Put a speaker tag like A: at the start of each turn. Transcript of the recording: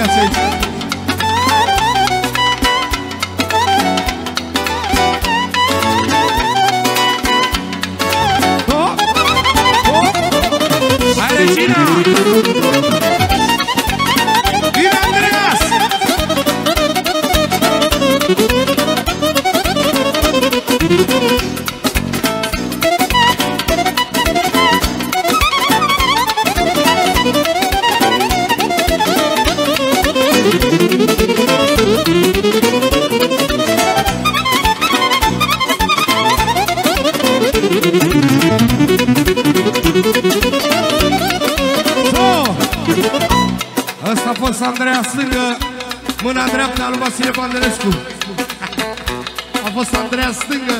A: băiați aici Ăsta a fost Andreea stângă, mâna dreaptă al lui Vasile Pandelescu. A fost Andreea stângă,